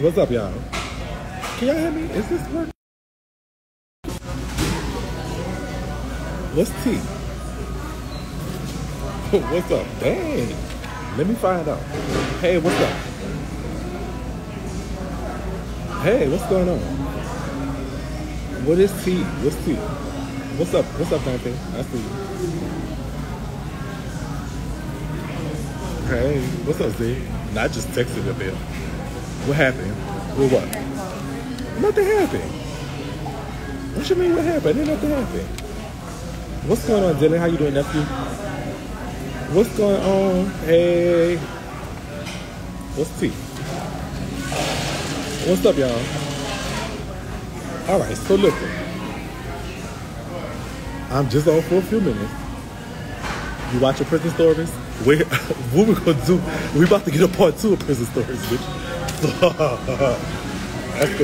What's up, y'all? Can y'all hear me? Is this work? What's tea? what's up? Dang. Let me find out. Hey, what's up? Hey, what's going on? What is tea? What's tea? What's up? What's up, Dante? I see you. Hey, what's up, Z? Not just texting a bit. What happened? With what? Nothing happened. What you mean what happened? Ain't nothing happened. What's going on, Dylan? How you doing, nephew? What's going on? Hey. What's tea? What's up, y'all? All right, so listen. I'm just on for a few minutes. You watch watching prison stories? We what we gonna do? We about to get a part two of prison stories, bitch. That's.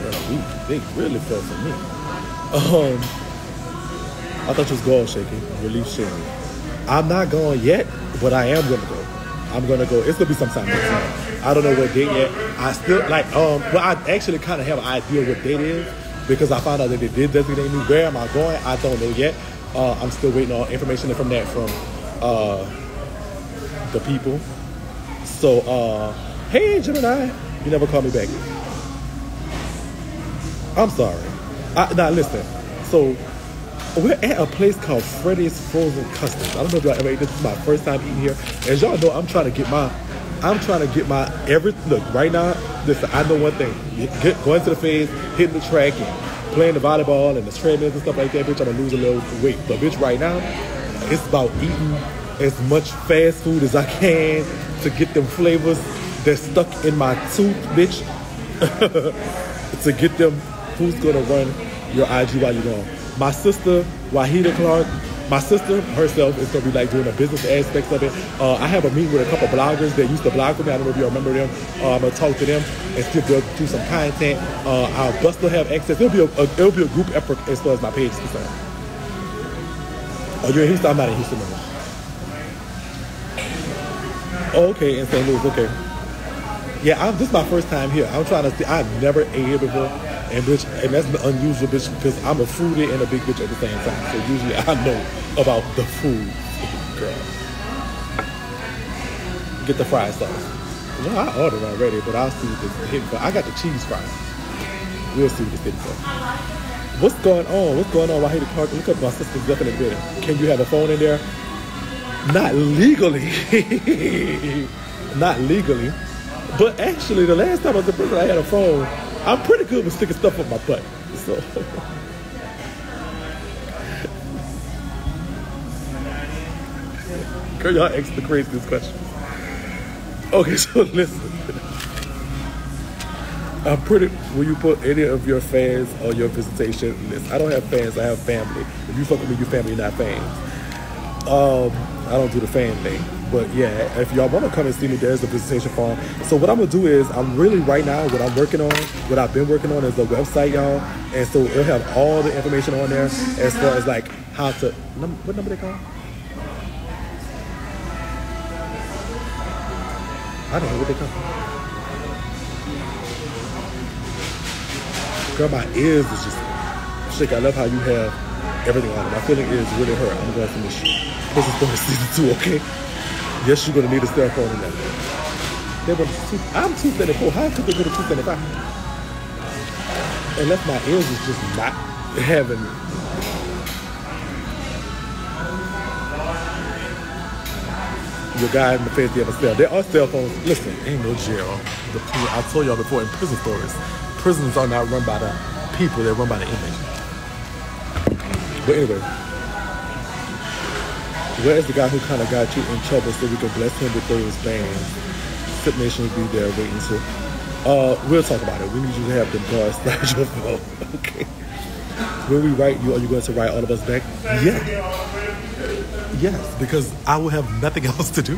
Girl, we, they really fell for me. Um, I thought you was going shaking, relief shaking. I'm not going yet, but I am gonna go. I'm gonna go. It's gonna be sometime next month. I don't know what date yet. I still like um well I actually kinda have an idea what date is because I found out that they did designate me. Where am I going? I don't know yet. Uh, I'm still waiting on information from that from uh, the people. So uh, hey Gemini, you never call me back. I'm sorry. I, now listen. So we're at a place called Freddy's Frozen Custards. I don't know if y'all ever ate this. Is my first time eating here. As y'all know, I'm trying to get my, I'm trying to get my every look right now. Listen, I know one thing: get, going to the phase, hitting the track, and playing the volleyball and the treadmills and stuff like that. Bitch, I'm gonna lose a little weight. But bitch, right now, it's about eating as much fast food as I can to get them flavors that's stuck in my tooth, bitch. to get them. Who's gonna run your IG while you're gone? My sister, Wahida Clark, my sister herself is gonna be like doing the business aspects of it. Uh, I have a meeting with a couple bloggers that used to blog for me. I don't know if you remember them. Uh, I'm gonna talk to them and still do, do some content. Uh, I'll but still have access. It'll be a, a, it'll be a group effort as far as my page is concerned. Oh, you're in Houston. I'm not in Houston. No. Oh, okay, in St. Louis. Okay. Yeah, I'm, this is my first time here. I'm trying to see. I've never ate here before, and bitch, and that's unusual, bitch, because I'm a foodie and a big bitch at the same time. So usually I know about the food, girl. Get the fried sauce. Well, I ordered already, but I'll see what this hit for. I got the cheese fries. We'll see what this hit for. What's going on? What's going on? Why hate the car? Look up my sister's up in the building. Can you have a phone in there? Not legally. Not legally. But actually, the last time I was in prison, I had a phone. I'm pretty good with sticking stuff up my butt. So. Girl, y'all ask the craziest questions. Okay, so listen. I'm pretty. Will you put any of your fans on your visitation list? I don't have fans. I have family. If you fuck with me, you family, not fans. Um, I don't do the fan thing. But yeah, if y'all want to come and see me, there's the visitation form. So what I'm gonna do is, I'm really right now what I'm working on, what I've been working on is the website, y'all. And so it'll have all the information on there as far as like how to. num- What number they call? I don't know what they call. Girl, my ears is just shake. I love how you have everything on it. My feeling is really hurt. I'm going to finish. This is going to season two, okay? Yes, you're going to need a cell phone in there. They're going to, I'm 274. How could they go to 275? Unless my ears is just not having. Your guy in the face, you have a cell. There are cell phones. Listen, ain't no jail. The, I told y'all before in prison stories, prisons are not run by the people, they're run by the. But anyway, where is the guy who kind of got you in trouble so we can bless him with those bands? Sip Nation will be there waiting to. Uh, we'll talk about it. We need you to have them guards slash your phone. Okay. When we write you, are you going to write all of us back? Yeah. Yes, because I will have nothing else to do.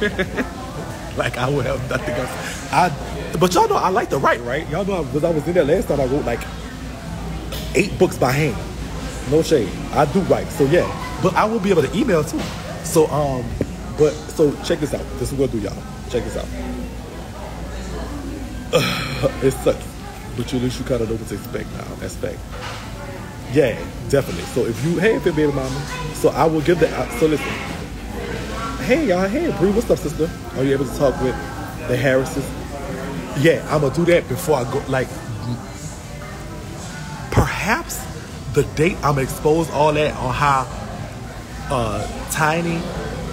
like I will have nothing else. I, but y'all know I like to write, right? Y'all know because I was in there last time. I wrote like eight books by hand. No shade. I do write. So yeah. But I will be able to email too. So um but so check this out. This is what I do, y'all. Check this out. it sucks, but at least you kind of know what to expect now. Expect. Yeah, definitely. So if you, hey, fit baby mama. So I will give that. So listen. Hey y'all, hey Bree, what's up, sister? Are you able to talk with the Harrises? Yeah, I'm gonna do that before I go. Like, perhaps the date I'm exposed all that on how uh, Tiny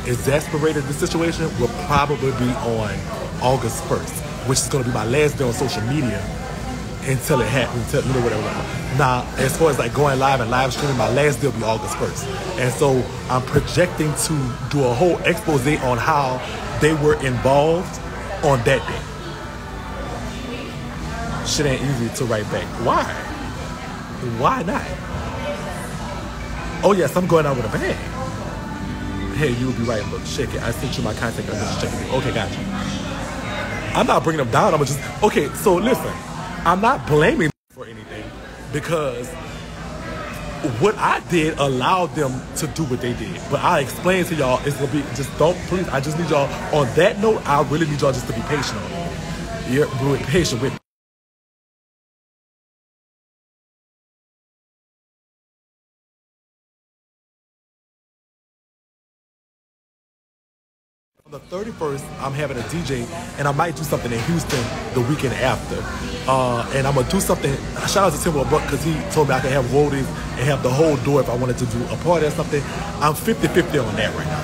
exasperated the situation will probably be on August 1st, which is gonna be my last day on social media until it happens, until you know whatever. Now, as far as like going live and live streaming, my last day will be August 1st. And so I'm projecting to do a whole expose on how they were involved on that day. Shit ain't easy to write back. Why? Why not? Oh yes, I'm going out with a bang. Hey, you will be right. Look, shake it. I sent you my contact information. Check it. Okay, gotcha. I'm not bringing them down. I'm just okay. So listen, I'm not blaming for anything because what I did allowed them to do what they did. But I explained to y'all, it's gonna be just don't please. I just need y'all on that note. I really need y'all just to be patient on it. You're patient with. Me. On the 31st, I'm having a DJ, and I might do something in Houston the weekend after. Uh, and I'm gonna do something. Shout out to Timber Buck because he told me I could have roadies and have the whole door if I wanted to do a party or something. I'm 50-50 on that right now.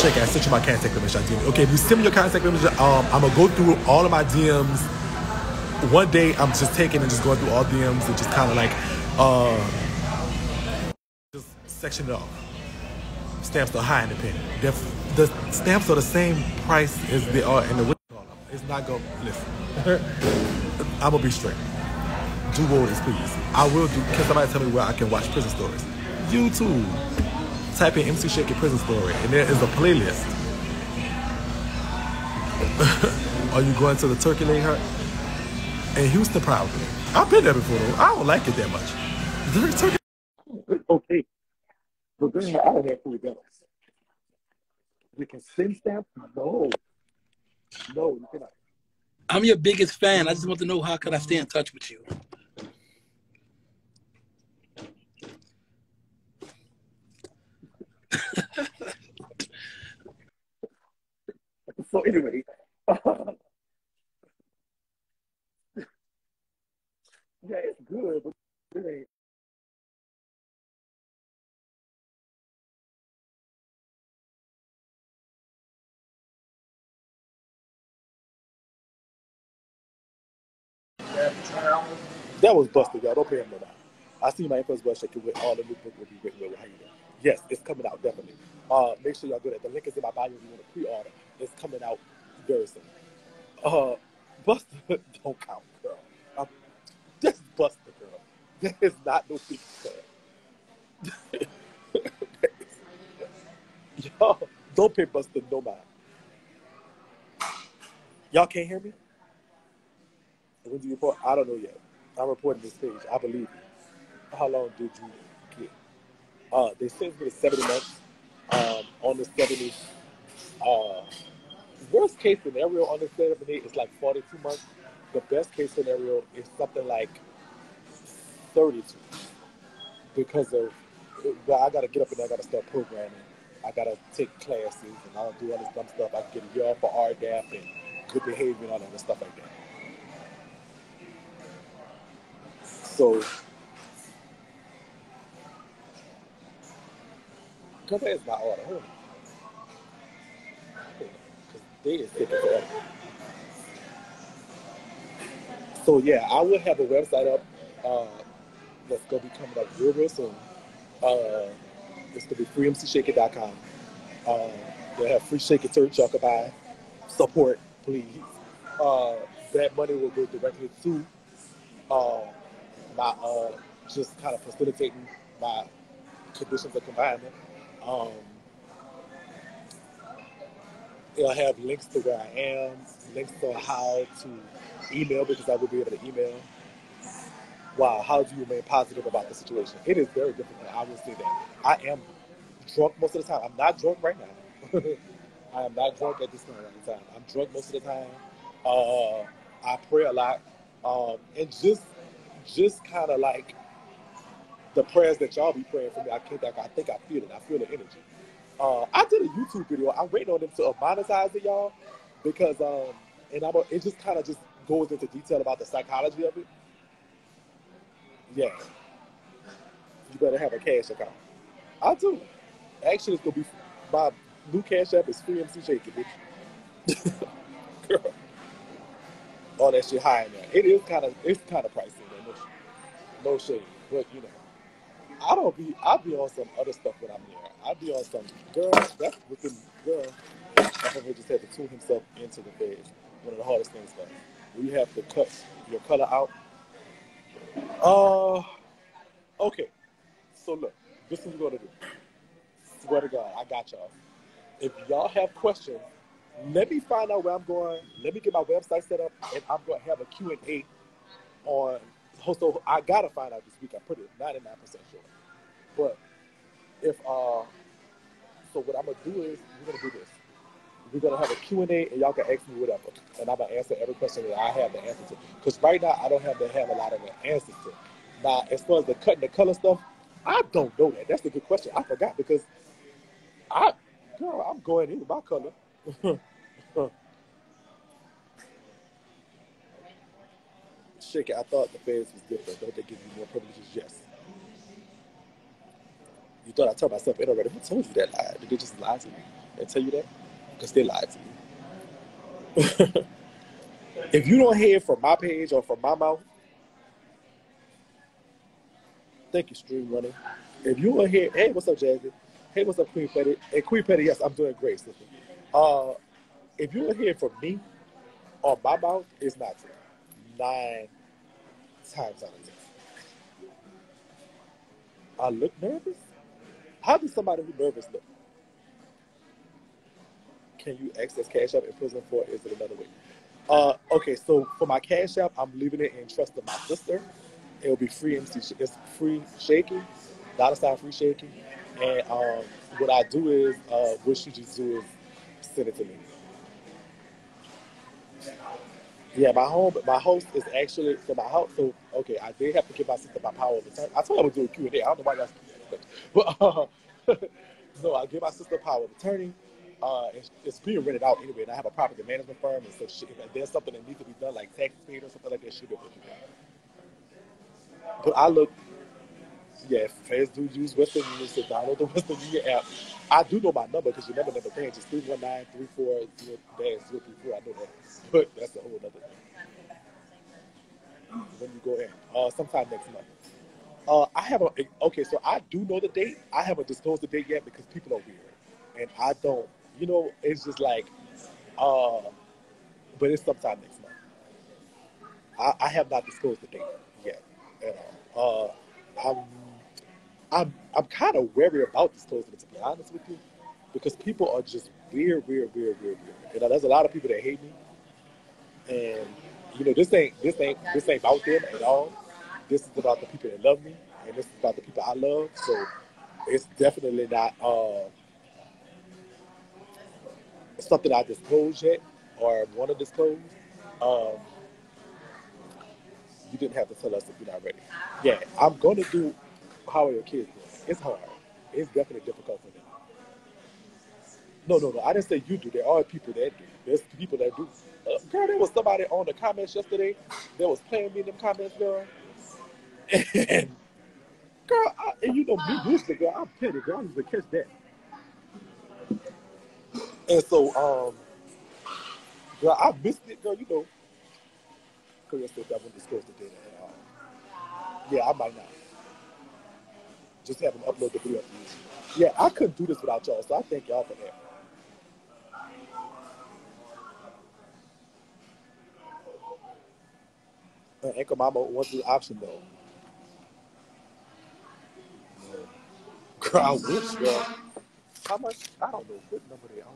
Shake, I sent you my contact information. Okay, if you send me your contact information, um, I'm gonna go through all of my DMs. One day, I'm just taking and just going through all DMs and just kind of like, uh, just section it off stamps are high in the penny. The, stamps are the same price as they are in the It's not going to, listen. I'm going to be straight. Do orders, please. I will do, can somebody tell me where I can watch prison stories? YouTube. Type in MC Shakie Prison Story, and there is a playlist. are you going to the turkey leg hut? In Houston, probably. I've been there before, though. I don't like it that much. The turkey. But then out of that food else. We can send stamp? No. No, you cannot. I'm your biggest fan. I just want to know how can I stay in touch with you? so anyway, uh, yeah, it's good, but it ain't. That was busted, y'all. Don't pay him no mind. I see my influence well shaking with all the new book will be written with how. Yes, it's coming out definitely. Uh, make sure y'all do that. The link is in my bio if you want to pre-order. It's coming out very soon. Uh, Buster don't count, girl. Um, that's Buster, girl. That is not no big girl. y'all don't pay Buster no mind. Y'all can't hear me? When do you report? I don't know yet. I'm reporting this page. I believe you. How long did you get? Uh, they sent me to 70 months. Um, on the 70, uh, worst case scenario on the 70 is like 42 months. The best case scenario is something like 32 because of well, I gotta get up and I gotta start programming. I gotta take classes and I'll do all this dumb stuff. I can get a year for RDAP and good behavior and all that and stuff like that. So, because that's my order. Hold on. They is. So, yeah, I will have a website up uh, that's to be coming up real, real soon. Uh, it's to be freemcshakie.com. Uh, they'll have free shaker church y'all can buy. Support, please. Uh, that money will go directly to uh, my uh, just kind of facilitating my conditions of confinement. Um, it'll have links to where I am, links to how to email because I will be able to email. Wow, how do you remain positive about the situation? It is very difficult. I will say that. I am drunk most of the time. I'm not drunk right now. I am not drunk at this point in time. I'm drunk most of the time. Uh, I pray a lot, um, and just just kind of like the prayers that y'all be praying for me. I can't. I think I feel it. I feel the energy. Uh, I did a YouTube video. I'm waiting on them to monetize it, y'all, because um, and I'm a, it just kind of just goes into detail about the psychology of it. Yeah, you better have a cash account. I do. Actually, it's gonna be my new cash app is free MC Shakie, bitch. Girl, all that shit high in there. It is kind of it's kind of pricey, no, shade, but you know. I don't be. I be on some other stuff when I'm there. I be on some girl. That's within girl. That just had to tune himself into the phase. One of the hardest things, though. When you have to cut your color out. Uh, okay. So look, this is what we're gonna do. Swear to God, I got y'all. If y'all have questions, let me find out where I'm going. Let me get my website set up, and I'm gonna have a Q and A on. So I gotta find out this week. I'm pretty 99 percent sure. But if uh, so what I'm gonna do is we're gonna do this. We're gonna have a Q&A and y'all can ask me whatever. And I'm gonna answer every question that I have the answer to. Because right now I don't have to have a lot of the answers to. Now, as far as the cutting the color stuff, I don't know that. That's a good question. I forgot because I girl, I'm going in my color. Shake it. I thought the fans was different. Don't they give you more privileges? Yes. You thought I told myself it already. Who told you that lie? Did they just lie to me and tell you that? Because they lied to me. if you don't hear from my page or from my mouth, thank you, Stream Running. If you don't hear, hey, what's up, Jazzy? Hey, what's up, Queen Petty? Hey, Queen Petty, yes, I'm doing great, sister. Uh, if you don't hear from me or my mouth, it's not true. Nine times out of ten. I look nervous. How does somebody who's nervous look? Can you access Cash App in prison for? Is it another way? Uh, okay, so for my Cash App, I'm leaving it in trust of my sister. It will be free MC. It's free Shakie, dollar sign free Shakie. And um, what I do is, uh, what she just do is send it to me. Yeah, my home, my host is actually so my house. So okay, I did have to give my sister my power of attorney. I told her I was doing Q and A. I don't know why that's but uh, no, I give my sister power of attorney. Uh, it's, it's, being rented out anyway, and I have a property management firm, and so she, if there's something that needs to be done, like tax paid or something like that, she'll be able to do that. But I look, yeah, fans do use Western Union, so download the Western Union app. I do know my number because you never the branch. It's 319 340 I know that. But that's a whole other thing. When you go in, uh, sometime next month. Uh, I have a okay, so I do know the date. I haven't disclosed the date yet because people are weird, and I don't. You know, it's just like, uh, but it's sometime next month. I, I have not disclosed the date yet at all. Uh, I'm, I'm, I'm kind of wary about disclosing it to be honest with you, because people are just weird, weird, weird, weird, weird. You know, there's a lot of people that hate me, and you know, this ain't, this ain't, this ain't about them at all this is about the people that love me, and this is about the people I love. So it's definitely not uh, something I disclose yet or want to disclose. Um, you didn't have to tell us if you're not ready. Yeah, I'm going to do How Are Your Kids Doing? It's hard. It's definitely difficult for them. No, no, no. I didn't say you do. There are people that do. There's people that do. Uh, girl, there was somebody on the comments yesterday that was playing me in them comments, girl. And girl, I, and you know me, usually, girl, I'm petty, girl. I used to catch that. And so, um, girl, I missed it, girl. You know, because I wouldn't disclose the data at all. Yeah, I might not. Just have them upload the video. Yeah, I couldn't do this without y'all, so I thank y'all for that. And Anchor Mama wants the option though. Girl, I wish, girl. How much? I don't know what number they own.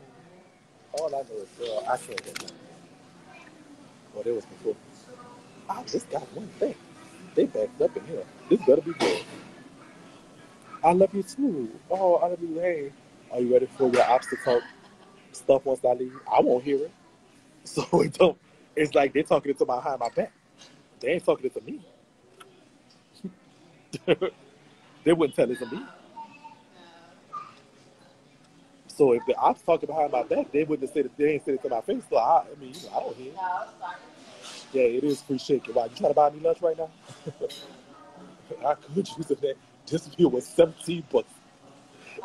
All I know is, girl, I can't get them. Well, there was before. I just got one thing. They backed up in here. This better be good. I love you too. Oh, I love you. Hey, are you ready for your obstacle stuff once I leave? I won't hear it. So it don't. it's like they're talking it to my behind my back. They ain't talking it to me. they wouldn't tell it to me. So if the ops talking behind my back, they wouldn't say that they ain't say it to my face. So I, I mean, you know, I don't hear. Yeah, it is free shaking. Why you trying to buy me lunch right now? I could use a That this meal was 17 bucks,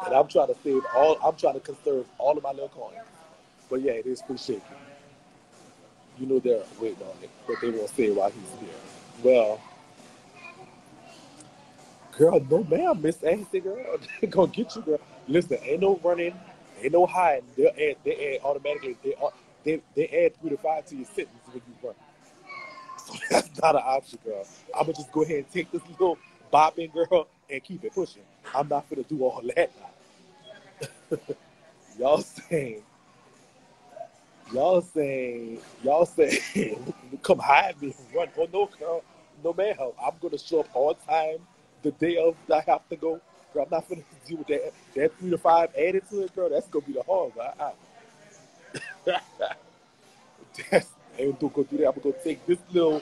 and I'm trying to save all. I'm trying to conserve all of my little coins. But yeah, it is pretty shaky. You know they're waiting on it, but they won't say while he's here. Well, girl, no ma'am, Miss Anything, girl. They're gonna get you, girl. Listen, ain't no running, ain't no hiding. They add, they add automatically. They they they add three to five to your sentence when you run. So that's not an option, girl. I'm gonna just go ahead and take this little bopping, girl, and keep it pushing. I'm not gonna do all that. y'all saying, y'all saying, y'all saying, come hide me run. Oh no, girl, no man, I'm gonna show up on time the day of I have to go. Girl, I'm not gonna deal with that. That three to five added to it, girl. That's gonna be the hard. I, I, that's I ain't gonna go do that. I'm gonna go take this little.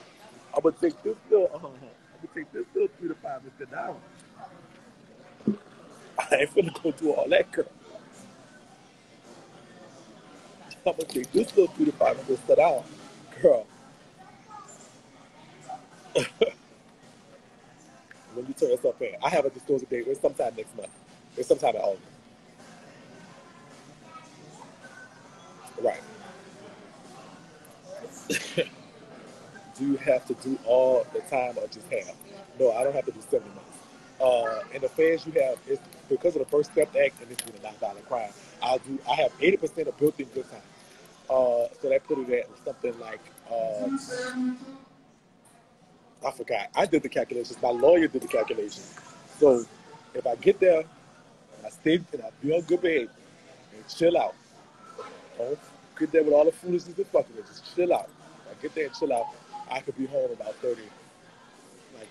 I'm gonna take this little. Uh, I'm gonna take this little three to five and sit down. I ain't finna go do all that, girl. I'm gonna take this little three to five and just sit down, girl. when you turn yourself in. I have a disclosure date. It's sometime next month. It's sometime in August. Right. do you have to do all the time or just half? No, I don't have to do 70 months. Uh, and the fans you have is because of the First Step Act and it's a nonviolent crime. I'll do. I have 80% of built-in good time. Uh, so that put it at something like uh, I forgot. I did the calculations. My lawyer did the calculations. So if I get there and I stay and I be on good behavior and chill out, don't get there with all the foolishness and fucking with, just chill out. If I get there and chill out, I could be home about 30, like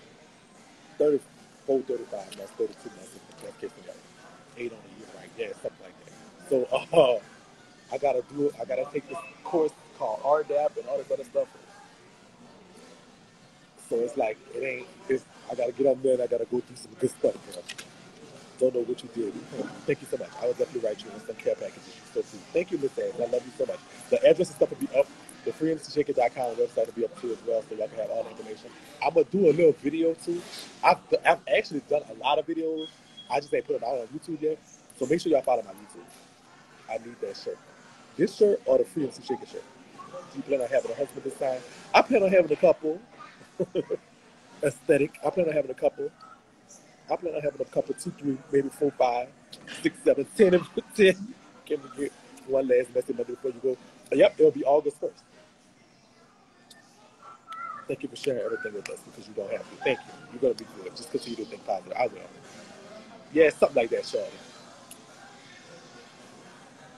34, 35 months, 32 months if scenario. Eight on a year, right? Yeah, something like that. So uh, I gotta do it. I gotta take this course called RDAP and all this other stuff. So it's like it ain't. It's, I gotta get on there and I gotta go through some good stuff. Don't know what you did. Thank you so much. I will definitely write you on some care packages. So too. Thank you, Miss. I love you so much. The address and stuff will be up. The freemcshakie.com website will be up too as well, so y'all can have all the information. I'm gonna do a little video too. I've, I've actually done a lot of videos. I just ain't put them out on YouTube yet. So make sure y'all follow my YouTube. I need that shirt. This shirt or the Free Freedom Shaker shirt. Do you plan on having a husband this time? I plan on having a couple. aesthetic. I plan on having a couple. I plan on having a couple, two, three, maybe four, five, six, seven, ten, and ten. Can we get one last message before you go? Yep, it'll be August first. Thank you for sharing everything with us because you don't have to. Thank you. You're gonna be good. Just continue to think positive. I will. Yeah, something like that, Charlie.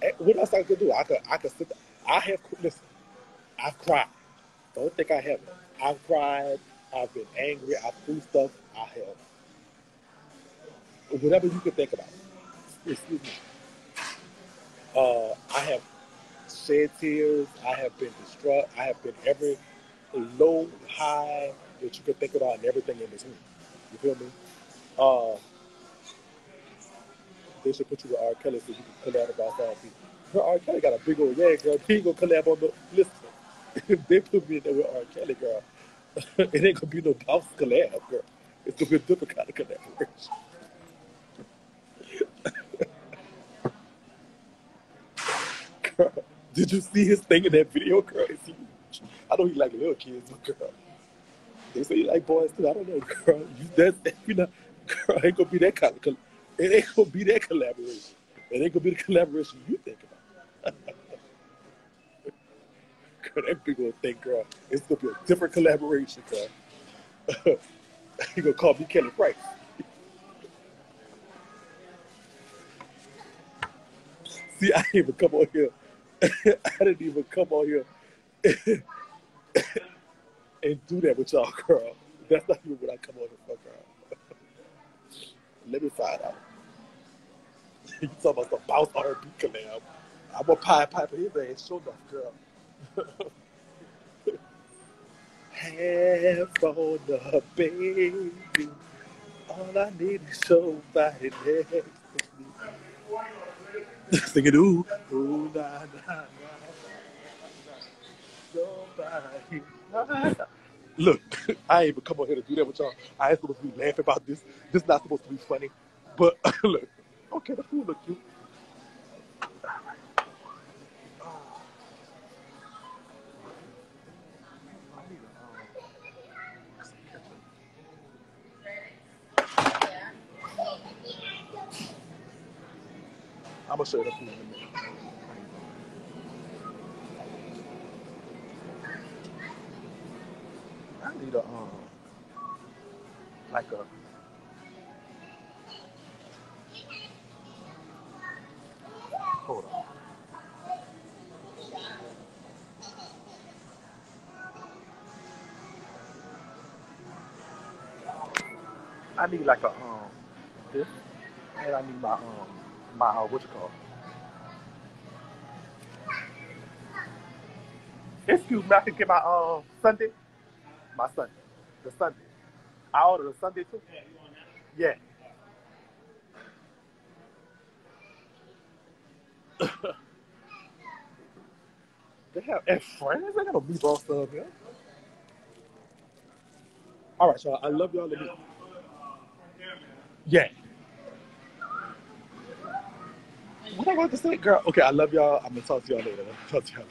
Eh, what else I could do? I could I could sit. I have listen. I've cried. Don't think I haven't. I've cried. I've been angry. I threw stuff. I have whatever you can think about. Excuse me. Uh, I have shed tears. I have been distraught. I have been every low, high that you can think about, and everything in between. You feel me? Uh, they should put you with R. Kelly so you can collab about people. Her R. Kelly got a big old yeah, girl. He gonna collab on the listen. They put me in there with R. Kelly, girl, it ain't gonna be no bounce collab, girl. It's gonna be a different kind of girl, did you see his thing in that video, girl? I know he like little kids, but girl, they say he like boys too. I don't know, girl. You that's you know, girl, ain't gonna be that kind of. It ain't gonna be that collaboration. It ain't gonna be the collaboration you think about. girl, that big old thing, girl. It's gonna be a different collaboration, girl. you gonna call me Kelly Price. See, I didn't even come on here. I didn't even come on here and do that with y'all, girl. That's not even what I come on for, girl. Let me find out. you talking about some bounce R&B collab. I'm a pie piper his ass, show enough, girl. have for the baby. All I need is somebody next to me. Singing ooh, ooh, na, na, na, somebody. na, na. Look, I ain't even come on here to do that with y'all. I ain't supposed to be laughing about this. This is not supposed to be funny. But look, okay, the food look cute. I'm gonna show you the food in a minute. Need a um like a hold on. I need like a um this and I need my um my uh, what you call? Excuse me, I can get my um Sunday. My Sunday. The Sunday. I ordered a Sunday too. Yeah. They have friends, they got a meatball sub here. All right, y'all. I love y'all. Let me. Yeah. What I got to say, girl? Okay, I love y'all. I'm gonna talk to y'all later. Talk to y'all.